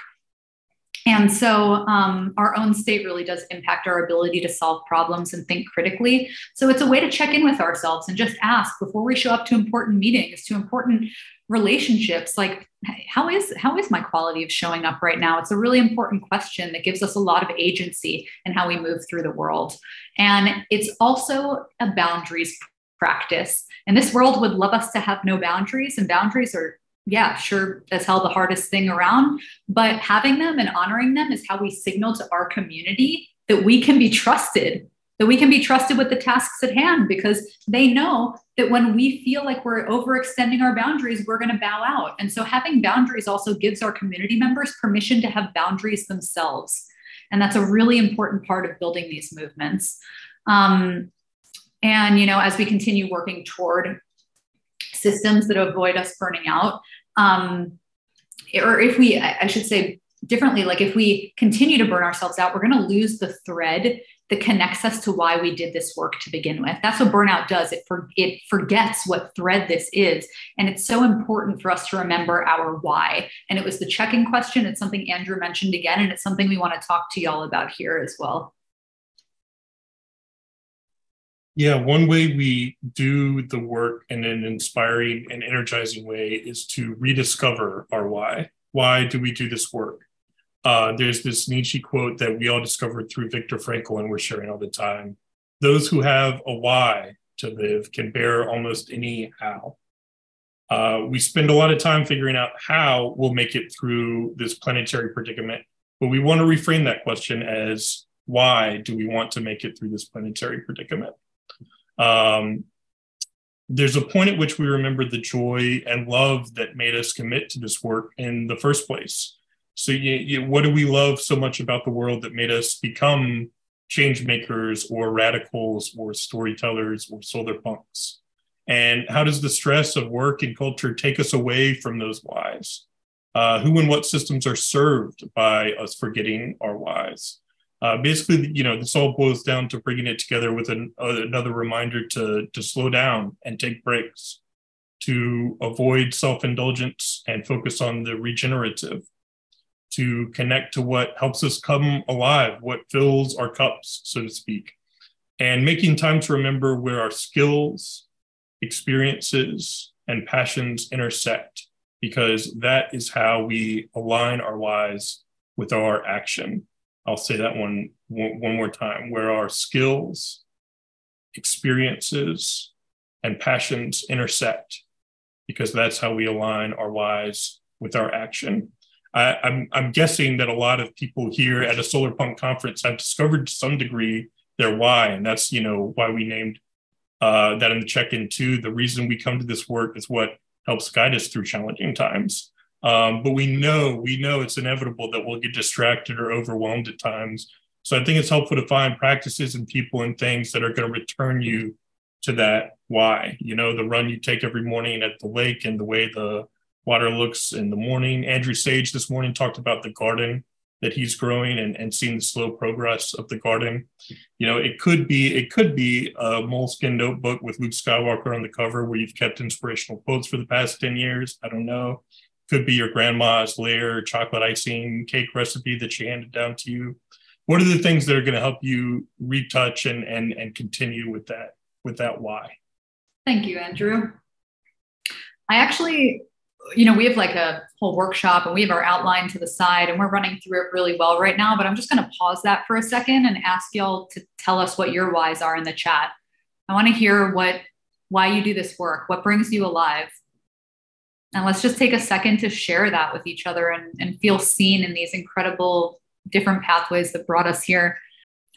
B: And so um, our own state really does impact our ability to solve problems and think critically. So it's a way to check in with ourselves and just ask before we show up to important meetings, to important relationships, like how is how is my quality of showing up right now? It's a really important question that gives us a lot of agency in how we move through the world. And it's also a boundaries practice. And this world would love us to have no boundaries, and boundaries are yeah, sure, as hell the hardest thing around. But having them and honoring them is how we signal to our community that we can be trusted, that we can be trusted with the tasks at hand because they know that when we feel like we're overextending our boundaries, we're going to bow out. And so having boundaries also gives our community members permission to have boundaries themselves. And that's a really important part of building these movements. Um, and, you know, as we continue working toward systems that avoid us burning out. Um, or if we, I should say differently, like if we continue to burn ourselves out, we're going to lose the thread that connects us to why we did this work to begin with. That's what burnout does. It for, it forgets what thread this is, and it's so important for us to remember our why. And it was the check-in question. It's something Andrew mentioned again, and it's something we want to talk to y'all about here as well.
C: Yeah, one way we do the work in an inspiring and energizing way is to rediscover our why. Why do we do this work? Uh, there's this Nietzsche quote that we all discovered through Viktor Frankl and we're sharing all the time. Those who have a why to live can bear almost any how. Uh, we spend a lot of time figuring out how we'll make it through this planetary predicament, but we want to reframe that question as why do we want to make it through this planetary predicament? Um, there's a point at which we remember the joy and love that made us commit to this work in the first place. So, you, you, what do we love so much about the world that made us become change makers or radicals or storytellers or solar punks? And how does the stress of work and culture take us away from those whys? Uh, who and what systems are served by us forgetting our whys? uh, basically, you know, this all boils down to bringing it together with an, uh, another reminder to to slow down and take breaks, to avoid self indulgence and focus on the regenerative, to connect to what helps us come alive, what fills our cups, so to speak, and making time to remember where our skills, experiences, and passions intersect, because that is how we align our whys with our action. I'll say that one one more time, where our skills, experiences and passions intersect because that's how we align our whys with our action. I, am I'm, I'm guessing that a lot of people here at a solar punk conference have discovered to some degree their why, and that's you know why we named uh, that in the check-in too. The reason we come to this work is what helps guide us through challenging times. Um, but we know we know it's inevitable that we'll get distracted or overwhelmed at times. So I think it's helpful to find practices and people and things that are going to return you to that why. You know, the run you take every morning at the lake and the way the water looks in the morning. Andrew Sage this morning talked about the garden that he's growing and, and seeing the slow progress of the garden. You know, it could be it could be a Moleskine notebook with Luke Skywalker on the cover where you've kept inspirational quotes for the past 10 years. I don't know. Could be your grandma's layer chocolate icing cake recipe that she handed down to you. What are the things that are going to help you retouch and and and continue with that with that why?
B: Thank you, Andrew. I actually you know, we have like a whole workshop and we have our outline to the side and we're running through it really well right now. But I'm just going to pause that for a second and ask y'all to tell us what your whys are in the chat. I want to hear what, why you do this work, what brings you alive. And let's just take a second to share that with each other and, and feel seen in these incredible different pathways that brought us here.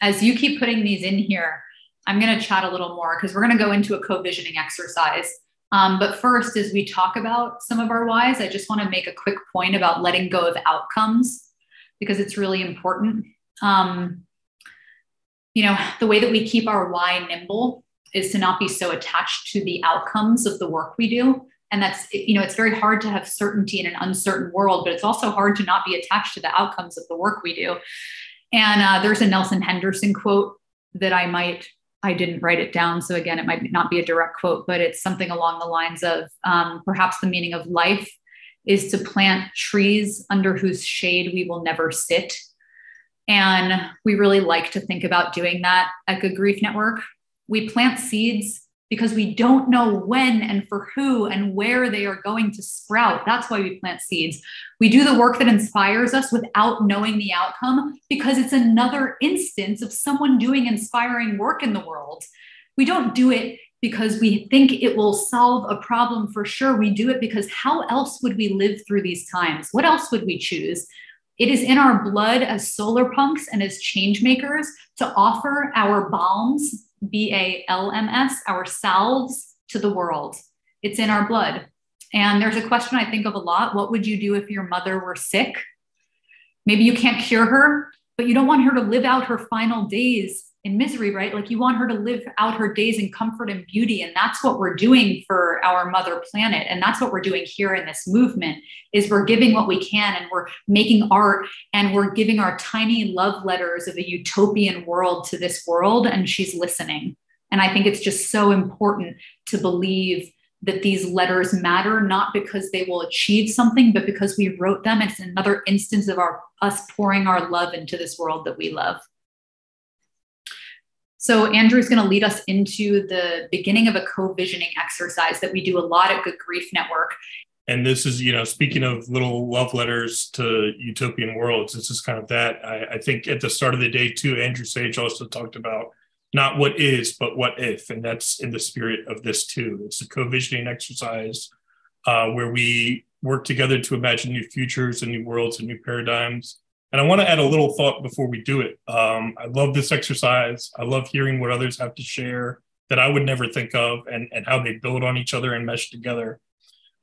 B: As you keep putting these in here, I'm going to chat a little more because we're going to go into a co visioning exercise. Um, but first, as we talk about some of our whys, I just want to make a quick point about letting go of outcomes because it's really important. Um, you know, the way that we keep our why nimble is to not be so attached to the outcomes of the work we do. And that's, you know, it's very hard to have certainty in an uncertain world, but it's also hard to not be attached to the outcomes of the work we do. And uh, there's a Nelson Henderson quote that I might I didn't write it down. So again, it might not be a direct quote, but it's something along the lines of um, perhaps the meaning of life is to plant trees under whose shade we will never sit. And we really like to think about doing that at Good Grief Network. We plant seeds because we don't know when and for who and where they are going to sprout. That's why we plant seeds. We do the work that inspires us without knowing the outcome because it's another instance of someone doing inspiring work in the world. We don't do it because we think it will solve a problem for sure. We do it because how else would we live through these times? What else would we choose? It is in our blood as solar punks and as change makers to offer our balms B A L M S, ourselves to the world. It's in our blood. And there's a question I think of a lot What would you do if your mother were sick? Maybe you can't cure her, but you don't want her to live out her final days in misery, right? Like you want her to live out her days in comfort and beauty. And that's what we're doing for our mother planet. And that's what we're doing here in this movement is we're giving what we can and we're making art and we're giving our tiny love letters of a utopian world to this world. And she's listening. And I think it's just so important to believe that these letters matter, not because they will achieve something, but because we wrote them. It's another instance of our us pouring our love into this world that we love. So Andrew is going to lead us into the beginning of a co-visioning exercise that we do a lot at Good Grief Network.
C: And this is, you know, speaking of little love letters to utopian worlds, this is kind of that. I, I think at the start of the day too, Andrew Sage also talked about not what is, but what if, and that's in the spirit of this too. It's a co-visioning exercise uh, where we work together to imagine new futures and new worlds and new paradigms and I want to add a little thought before we do it. Um, I love this exercise. I love hearing what others have to share that I would never think of and, and how they build on each other and mesh together.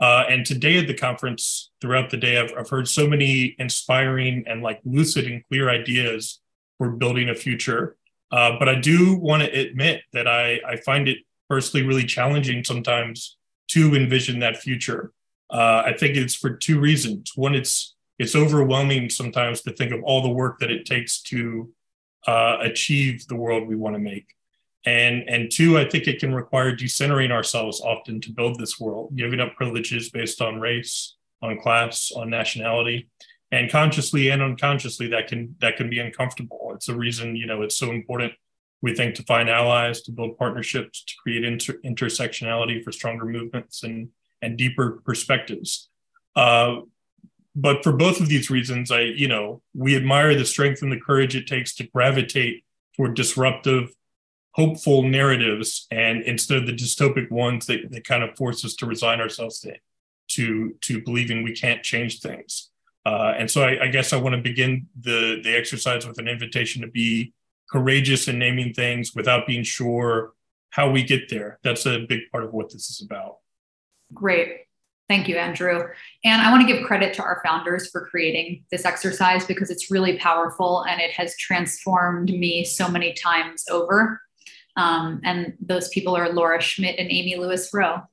C: Uh, and today at the conference, throughout the day, I've, I've heard so many inspiring and like lucid and clear ideas for building a future. Uh, but I do want to admit that I, I find it personally really challenging sometimes to envision that future. Uh, I think it's for two reasons. One, it's it's overwhelming sometimes to think of all the work that it takes to uh, achieve the world we want to make. And, and two, I think it can require decentering ourselves often to build this world, giving up privileges based on race, on class, on nationality, and consciously and unconsciously that can that can be uncomfortable. It's a reason you know it's so important we think to find allies, to build partnerships, to create inter- intersectionality for stronger movements and and deeper perspectives. Uh, but for both of these reasons, I, you know, we admire the strength and the courage it takes to gravitate toward disruptive, hopeful narratives and instead of the dystopic ones that, that kind of force us to resign ourselves to to to believing we can't change things. Uh, and so I, I guess i want to begin the the exercise with an invitation to be courageous in naming things without being sure how we get there. That's a big part of what this is about.
B: Great Thank you, Andrew. And I want to give credit to our founders for creating this exercise because it's really powerful and it has transformed me so many times over. Um, and those people are Laura Schmidt and Aimee Lewis Reau.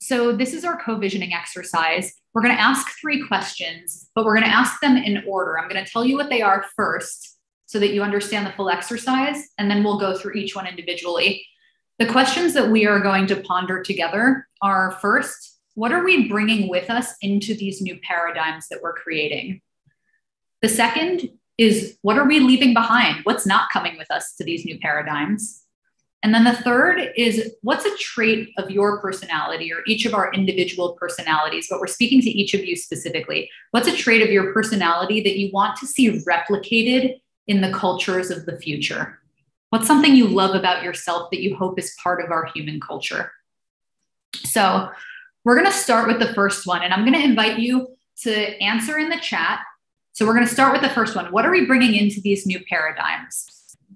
B: So, this is our co visioning exercise. We're going to ask three questions, but we're going to ask them in order. I'm going to tell you what they are first so that you understand the full exercise, and then we'll go through each one individually. The questions that we are going to ponder together are first, what are we bringing with us into these new paradigms that we're creating? The second is, what are we leaving behind? What's not coming with us to these new paradigms? And then the third is what's a trait of your personality or each of our individual personalities, but we're speaking to each of you specifically. What's a trait of your personality that you want to see replicated in the cultures of the future? What's something you love about yourself that you hope is part of our human culture? So, we're going to start with the first one, and I'm going to invite you to answer in the chat. So, we're going to start with the first one. What are we bringing into these new paradigms?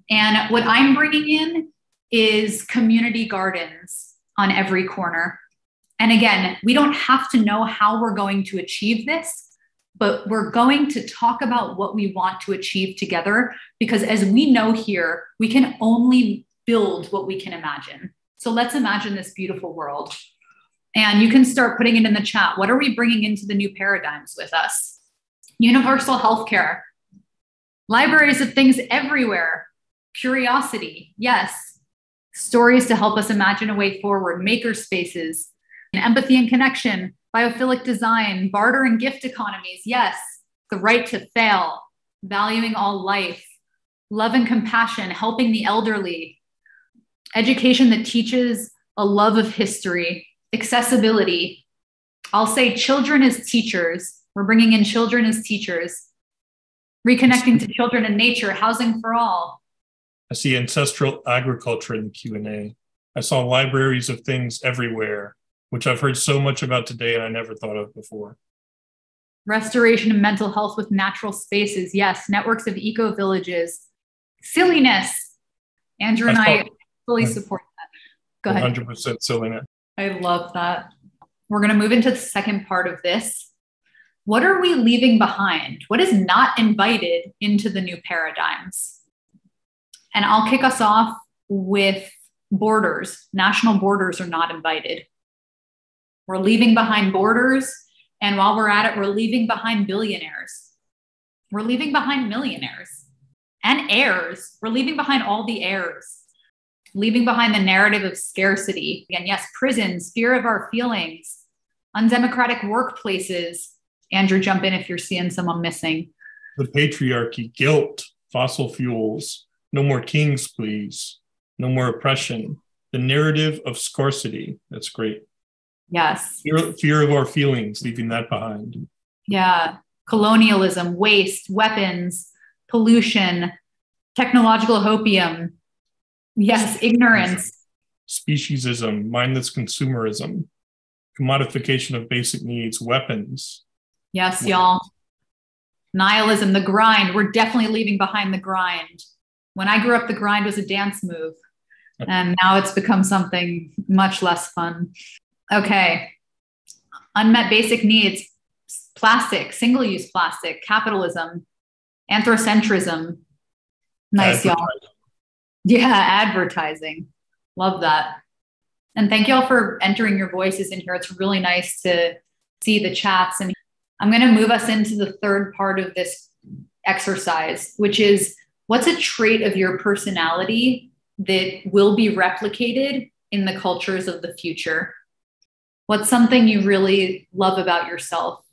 B: And what I'm bringing in is community gardens on every corner. And again, we don't have to know how we're going to achieve this, but we're going to talk about what we want to achieve together because as we know here, we can only build what we can imagine. So let's imagine this beautiful world. And you can start putting it in the chat. What are we bringing into the new paradigms with us? Universal healthcare, libraries of things everywhere, curiosity, yes, stories to help us imagine a way forward, maker spaces, and empathy and connection, biophilic design, barter and gift economies. Yes, the right to fail, valuing all life, love and compassion, helping the elderly, education that teaches a love of history, accessibility. I'll say children as teachers. We're bringing in children as teachers, reconnecting to children and nature, housing for all,
C: I see ancestral agriculture in the Q&A. I saw libraries of things everywhere, which I've heard so much about today and I never thought of before.
B: Restoration of mental health with natural spaces. Yes, networks of eco villages. Silliness. Andrew and I, I fully support that. Go ahead.
C: 100% silliness.
B: I love that. We're going to move into the second part of this. What are we leaving behind? What is not invited into the new paradigms? And I'll kick us off with borders. National borders are not invited. We're leaving behind borders. And while we're at it, we're leaving behind billionaires. We're leaving behind millionaires and heirs. We're leaving behind all the heirs, leaving behind the narrative of scarcity. And yes, prisons, fear of our feelings, undemocratic workplaces. Andrew, jump in if you're seeing someone missing.
C: The patriarchy, guilt, fossil fuels, no more kings, please. No more oppression. The narrative of scarcity. That's great.
B: Yes.
C: Fear, fear of our feelings, leaving that behind.
B: Yeah. Colonialism, waste, weapons, pollution, technological hopium. Yes, ignorance.
C: Speciesism, mindless consumerism, commodification of basic needs, weapons.
B: Yes, y'all. Nihilism, the grind. We're definitely leaving behind the grind when I grew up, the grind was a dance move. And now it's become something much less fun. Okay. Unmet basic needs plastic, single use plastic, capitalism, anthropocentrism. Nice, y'all. Yeah, advertising. Love that. And thank y'all for entering your voices in here. It's really nice to see the chats. And I'm going to move us into the third part of this exercise, which is what's a trait of your personality that will be replicated in the cultures of the future? What's something you really love about yourself?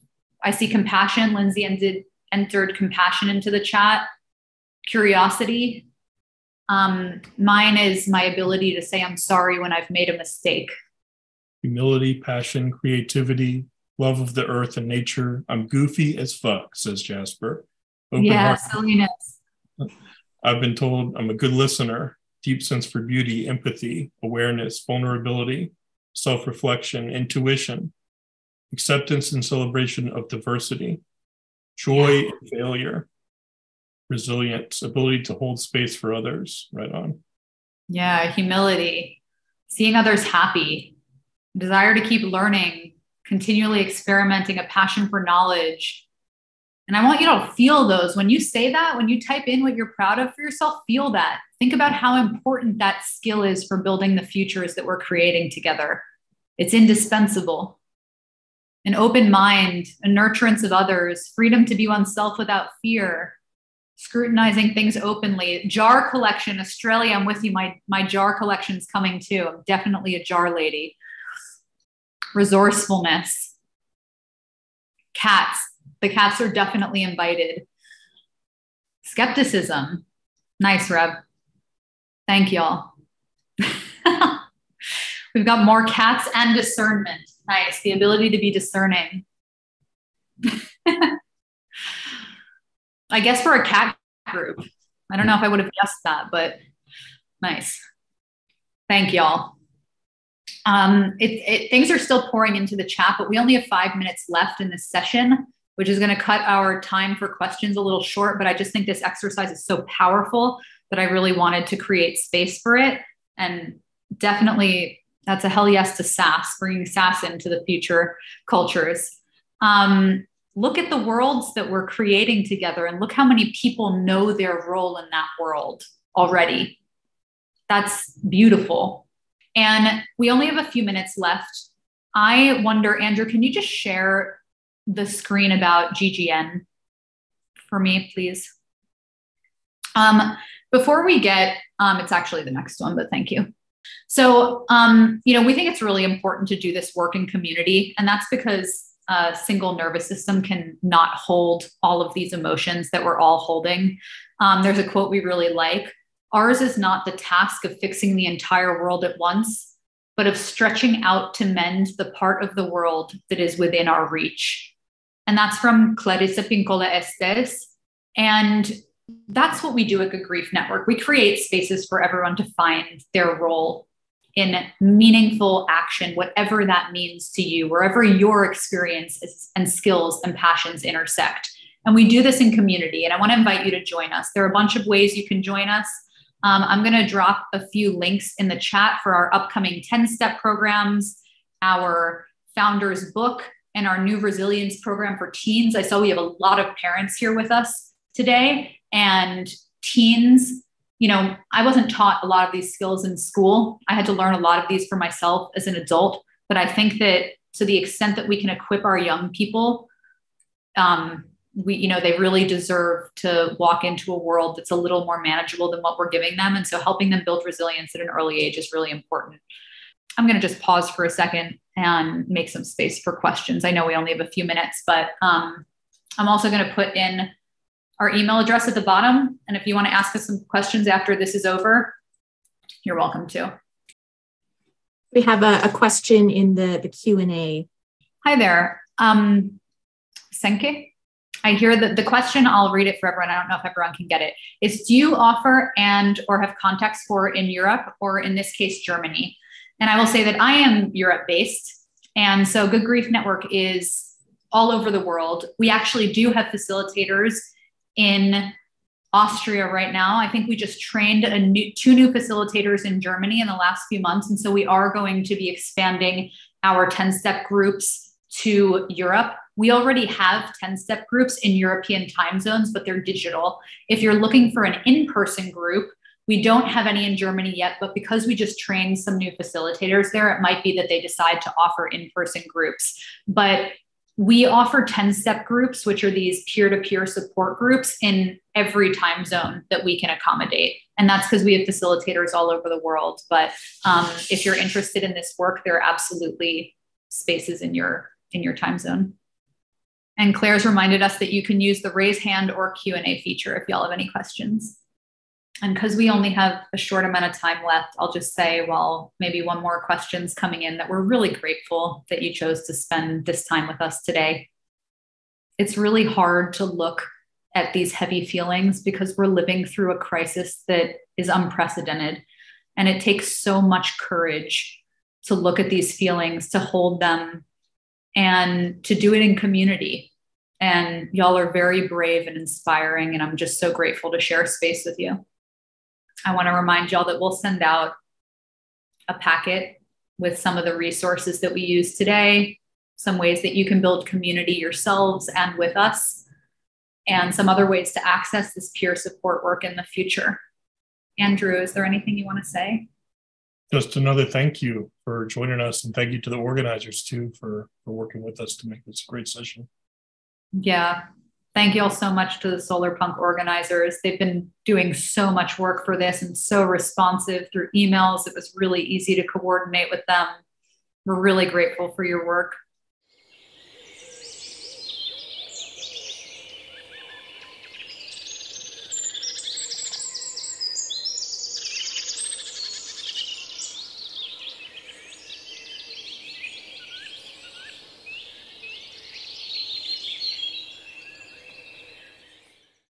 B: I see compassion. Lindsay ended, entered compassion into the chat. Curiosity. Um, mine is my ability to say I'm sorry when I've made a mistake.
C: Humility, passion, creativity, love of the earth and nature. I'm goofy as fuck, says Jasper.
B: Open yeah, silliness.
C: I've been told I'm a good listener, deep sense for beauty, empathy, awareness, vulnerability, self reflection, intuition, acceptance and celebration of diversity, joy and failure, resilience, ability to hold space for others. Right on.
B: Yeah, humility, seeing others happy, desire to keep learning, continually experimenting, a passion for knowledge. And I want you to feel those. When you say that, when you type in what you're proud of for yourself, feel that. Think about how important that skill is for building the futures that we're creating together. It's indispensable. An open mind, a nurturance of others, freedom to be oneself without fear, scrutinizing things openly. Jar collection, Australia, I'm with you. My, my jar collection's coming too. I'm definitely a jar lady. Resourcefulness. Cats. The cats are definitely invited. Skepticism. Nice, Reb. Thank y'all. We've got more cats and discernment. Nice. The ability to be discerning. I guess for a cat group. I don't know if I would have guessed that, but nice. Thank y'all. Um, it, it, things are still pouring into the chat, but we only have five minutes left in this session, which is going to cut our time for questions a little short. But I just think this exercise is so powerful that I really wanted to create space for it. And definitely, that's a hell yes to SASS, bringing SASS into the future cultures. Um, look at the worlds that we're creating together and look how many people know their role in that world already. That's beautiful. And we only have a few minutes left. I wonder, Andrew, can you just share the screen about GGN for me, please? Um, before we get, um, it's actually the next one, but thank you. So, um, you know, we think it's really important to do this work in community, and that's because a single nervous system can not hold all of these emotions that we're all holding. Um, there's a quote we really like Ours is not the task of fixing the entire world at once, but of stretching out to mend the part of the world that is within our reach. And that's from Clarissa Pinkola Estes. And that's what we do at Good Grief Network. We create spaces for everyone to find their role in meaningful action, whatever that means to you, wherever your experience and skills and passions intersect. And we do this in community. And I want to invite you to join us. There are a bunch of ways you can join us. Um, I'm going to drop a few links in the chat for our upcoming 10 step programs, our founders book, and our new resilience program for teens. I saw we have a lot of parents here with us today, and teens you know, I wasn't taught a lot of these skills in school. I had to learn a lot of these for myself as an adult. But I think that to the extent that we can equip our young people, um, we, you know, they really deserve to walk into a world that's a little more manageable than what we're giving them. And so helping them build resilience at an early age is really important. I'm going to just pause for a second and make some space for questions. I know we only have a few minutes, but um, I'm also going to put in our email address at the bottom. And if you want to ask us some questions after this is over, you're welcome to.
A: We have a, a question in the, the Q&A.
B: Hi there. Um, Senke, I hear that the question, I'll read it for everyone. I don't know if everyone can get it. Is do you offer and or have contacts for in Europe or in this case, Germany? And I will say that I am Europe based. And so Good Grief Network is all over the world. We actually do have facilitators in Austria right now. I think we just trained a new, two new facilitators in Germany in the last few months. And so we are going to be expanding our 10 step groups to Europe. We already have 10 step groups in European time zones, but they're digital. If you're looking for an in person group, we don't have any in Germany yet, but because we just trained some new facilitators there, it might be that they decide to offer in person groups. But we offer 10 step groups, which are these peer to peer support groups in every time zone that we can accommodate. And that's because we have facilitators all over the world. But um, if you're interested in this work, there are absolutely spaces in your in your time zone. And Claire's reminded us that you can use the raise hand or Q&A feature if y'all have any questions. And because we only have a short amount of time left, I'll just say, well, maybe one more question's coming in that we're really grateful that you chose to spend this time with us today. It's really hard to look at these heavy feelings because we're living through a crisis that is unprecedented. And it takes so much courage to look at these feelings, to hold them, and to do it in community. And y'all are very brave and inspiring. And I'm just so grateful to share space with you. I want to remind y'all that we'll send out a packet with some of the resources that we use today, some ways that you can build community yourselves and with us, and some other ways to access this peer support work in the future. Andrew, is there anything you want to say?
C: Just another thank you for joining us, and thank you to the organizers too for, for working with us to make this a great session.
B: Yeah, thank you all so much to the Solarpunk organizers. They've been doing so much work for this and so responsive through emails. It was really easy to coordinate with them. We're really grateful for your work.